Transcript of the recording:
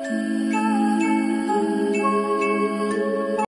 Mm.